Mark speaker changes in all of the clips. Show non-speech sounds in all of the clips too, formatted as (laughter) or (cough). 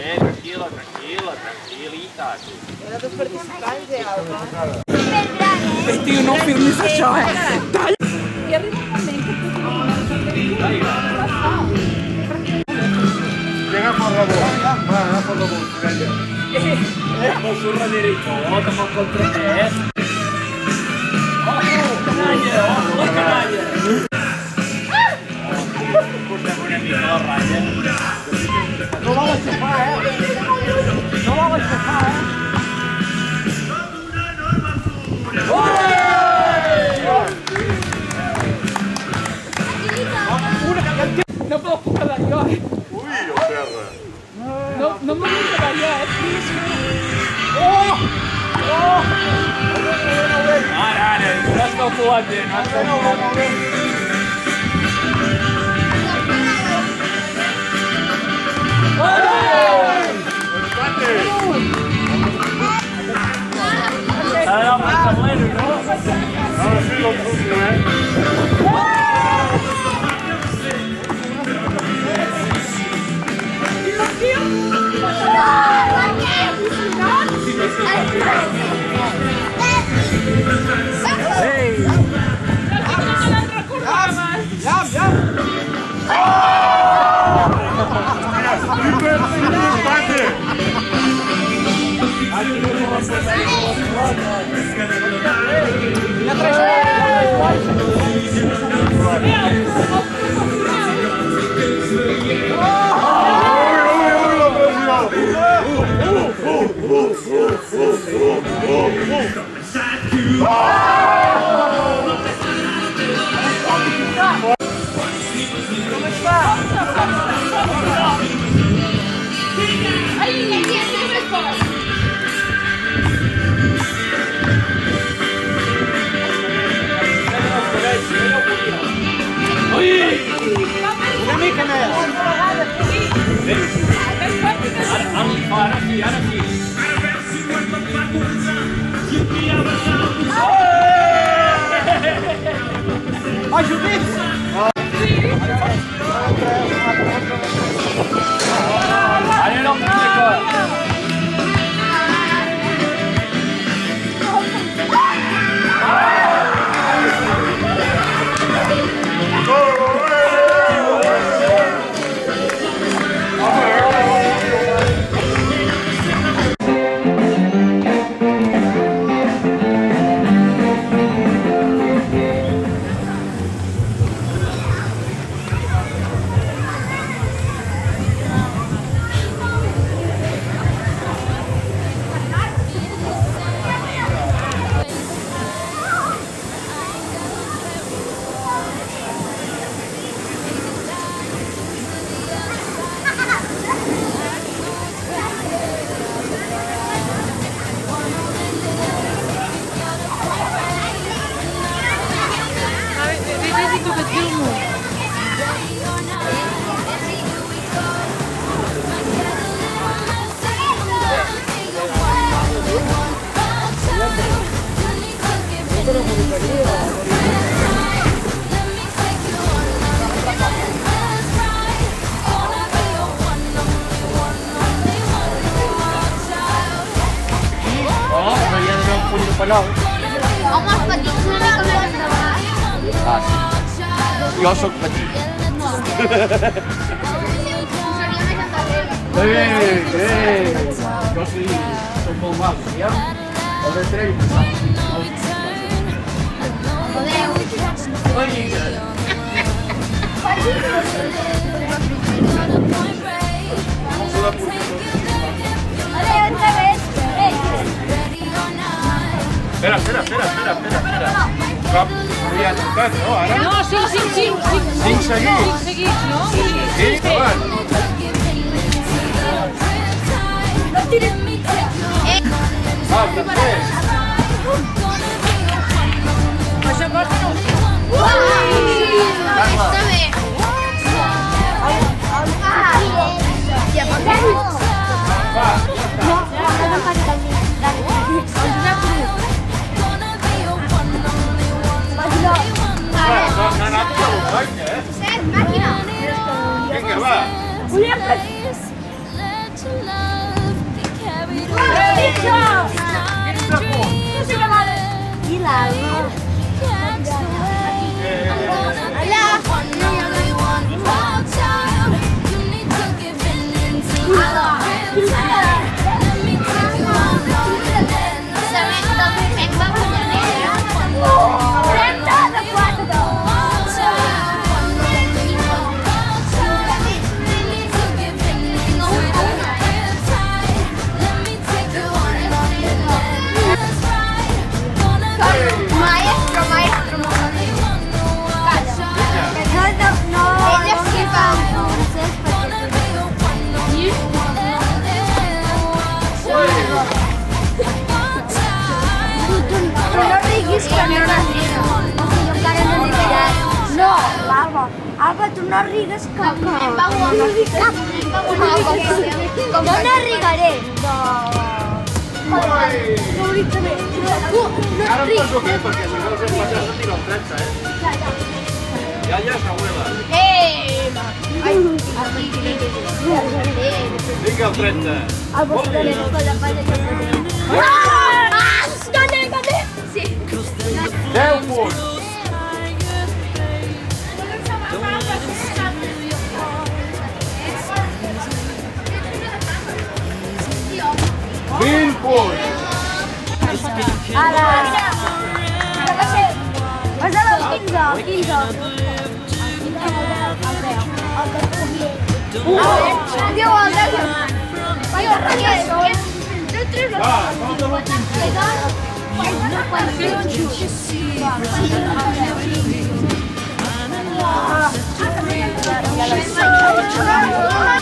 Speaker 1: Io!
Speaker 2: Eh, tranquila, tranquila, tranquilita.
Speaker 3: Questi io non firmi ciò, eh. Dai! E arriva un momento in cui
Speaker 4: Vieni a fare la voce. Vai, a fare la voce, vedi.
Speaker 2: Con sul diritto, volta con contro te. Oh, canaglia, oh, canaglia. Puta, con il mio raggio.
Speaker 4: Non la lascio fare, eh. Non la lascio fare, eh.
Speaker 3: Non può fare io.
Speaker 4: Ui, oh terra.
Speaker 3: Non, non mi dica io, è
Speaker 2: Ah, dai, non sto fuori, non sto fuori.
Speaker 1: Alors, ça
Speaker 4: va,
Speaker 1: le nom Ah, je suis dans le
Speaker 4: trou, ouais. Jo sóc petit.
Speaker 1: Seria més endarrere.
Speaker 4: Ei, ei! Jo sí, soc molt mal, ja? El de trell.
Speaker 1: Adéu. Adéu, otra vez. Ei.
Speaker 2: Espera, espera, espera, espera, espera, espera. ja tancat, no, ara?
Speaker 3: No, sí, sí, sí. sí.
Speaker 2: Cinc seguits.
Speaker 3: Cinc seguits, no?
Speaker 2: Sí,
Speaker 3: sí, endavant. No
Speaker 1: tires mitja. Eh.
Speaker 2: Va, ah, després. Això costa no
Speaker 1: Ser máquina.
Speaker 2: Venga, va.
Speaker 1: ¡Lo dicho! ¡Y la Apa, tu no rigues cap. No, em va guanyar. No, com no, no rigaré. No. No ho dic també. No, no
Speaker 2: Ara em poso bé, perquè si no els hem passat a tirar el 30, eh? Ja, ja. Ja, ja, s'abuela.
Speaker 1: Eh, va. Ai,
Speaker 2: Vinga, el 30. El vostre
Speaker 1: també no pot apagar
Speaker 2: això. Ah! Ah! Dona,
Speaker 1: dona! Sí. 10 punts. La 15, 15. Diu el 10. Vaja, Raquel.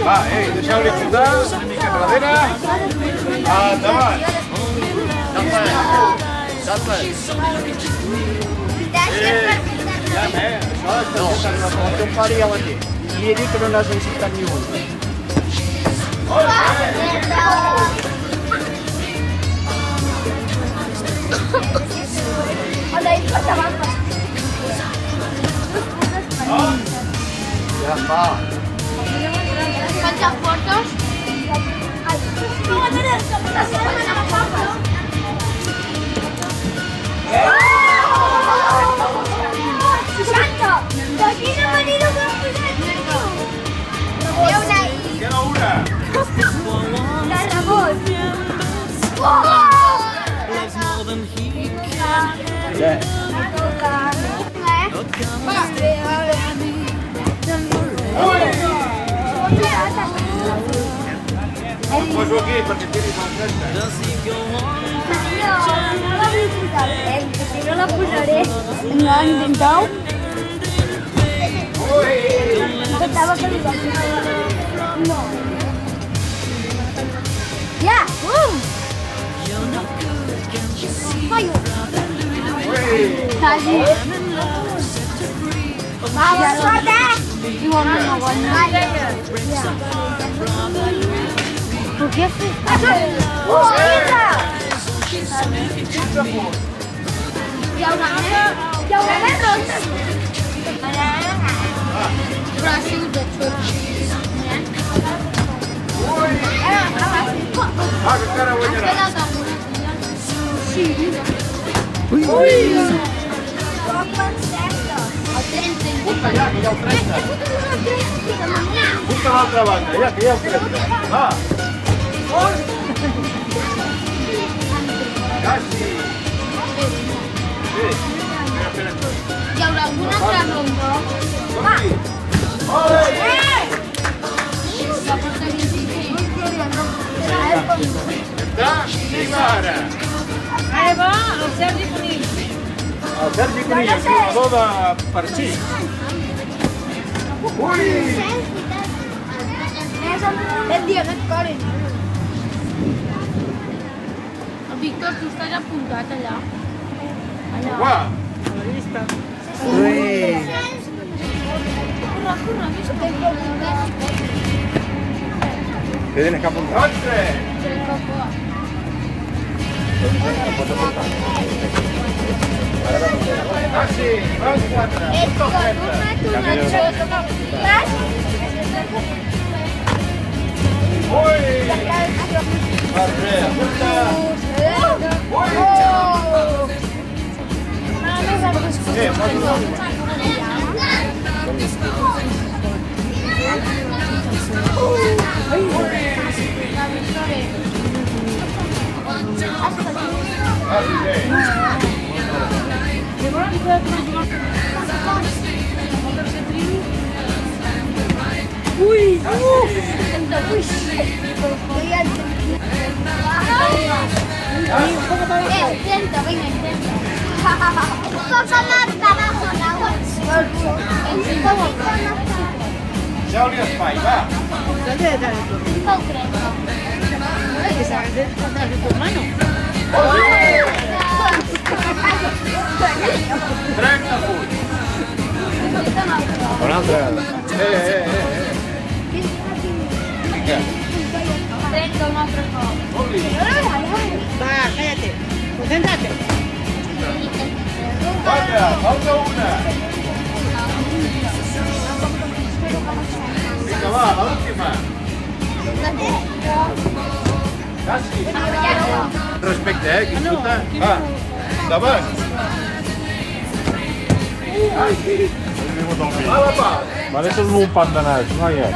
Speaker 2: Va, ei, deixeu-li xutar, una mica enrere. Eh, això és
Speaker 4: No, el teu pare ja ho ha dit. I he dit que no n'has encertat ni un. Ja fa.
Speaker 1: Quantes portes? No, a veure, Seixanta!
Speaker 2: Em poso aquí perquè tiris el 30.
Speaker 1: No, no la vull posar, eh? Si no la posaré. No. Ja! Uh! Fallo! Quasi. Va, sort, eh? Igualment no guanya. Per què Uh, més? Hi ha una més ronda? Però ha sigut de xut.
Speaker 2: Va, que.
Speaker 1: Sí.
Speaker 2: Puta ja, que el 30. Puta a l'altra banda, ja, que hi ha Quasi. Sí.
Speaker 1: Hi haurà algun altre rondó?
Speaker 2: Va! Ole! Està i mare!
Speaker 3: Ara va el Sergi Conill.
Speaker 2: El Sergi Conill, el jugador de Parxí. Ui!
Speaker 1: És el dia que et
Speaker 3: coren. puntos,
Speaker 1: tú estás Corra,
Speaker 2: ¿Qué tienes que apuntar? Tu Uy, uh, uy, voy a... Ay, un poco para abajo. Eh, intenta, venga,
Speaker 3: intenta. (laughs)
Speaker 1: Claudia fai, va! Dove è dare il tuo mano? Non è
Speaker 2: che sa che
Speaker 1: dare il tuo
Speaker 2: mano? 30 punti! Un'altra? Eh, eh, eh! Che?
Speaker 1: Prendo un altro
Speaker 2: po'.
Speaker 3: Va, cagate! Contentate!
Speaker 2: Quatre, falta una. Vinga, va, l'última. Quasi. Respecte, eh, qui xuta. Va, endavant. Ai, va la pau.
Speaker 5: Vale, és un pandanàs, noia.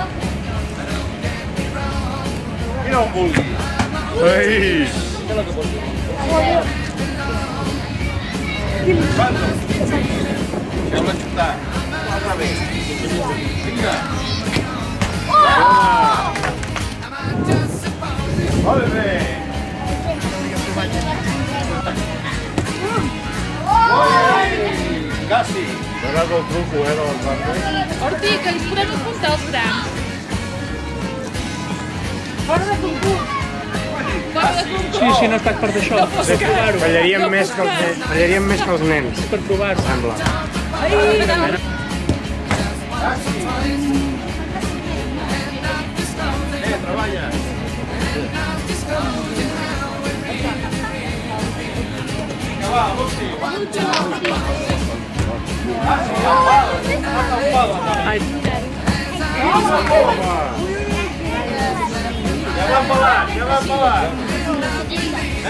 Speaker 2: Mira on vulgui.
Speaker 5: Ei!
Speaker 2: Xutar. Altra vez. Vinga. Molt bé. Ui! Quasi.
Speaker 5: Veuràs el truco, eh, de les bandes.
Speaker 3: Orti, que li podem apuntar els grans. Fora de concurs. Fora de concurs.
Speaker 6: Sí, sí, no estàs per això. Per provar-ho.
Speaker 7: Més que els nens. Més que els nens.
Speaker 6: Per provar-ho.
Speaker 7: Sembla. Ai!
Speaker 2: Eh, treballa. Va,
Speaker 6: Ai.
Speaker 2: Ja va pelat, ja va pelat.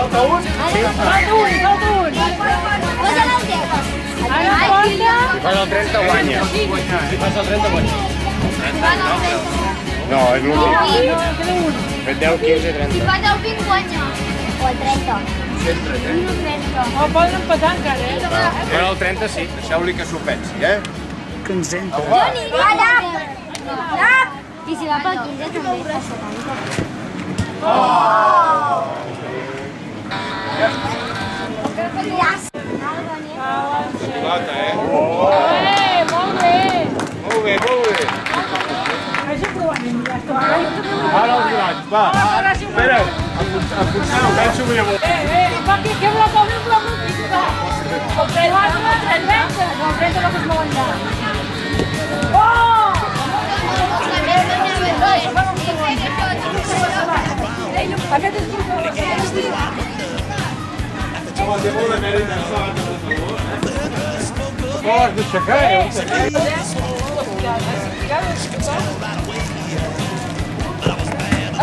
Speaker 2: เข้าตูนเข้าตูนเข้า
Speaker 3: ตูน Posa les deves.
Speaker 7: Si fas el 30 guanya.
Speaker 2: Si fas el 30 guanya.
Speaker 7: No, és l'últim. Fes 10, 15, 30.
Speaker 1: Si fas el 20 guanya. O el 30.
Speaker 2: 130, eh?
Speaker 1: 30.
Speaker 3: O poden empatar encara, eh?
Speaker 7: Però el 30 sí.
Speaker 2: Deixeu-li que s'ho pensi, eh?
Speaker 6: Que
Speaker 2: ens entra. Joni, va,
Speaker 1: lap! I si va pel 15 també
Speaker 2: fa va. Espera, apunteu, penso millor.
Speaker 3: Eh, eh, va, que, que me la posen amb la música. O 30, 30, no 30 no que es molt enllà. Oh! Aquest és
Speaker 2: Pode deixar cair, eu sei.
Speaker 3: Oye, no.